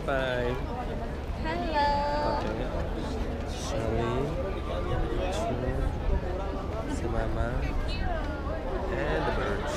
bye. bye. Hello. Okay. Shelly, Chu, Samama, and the birch.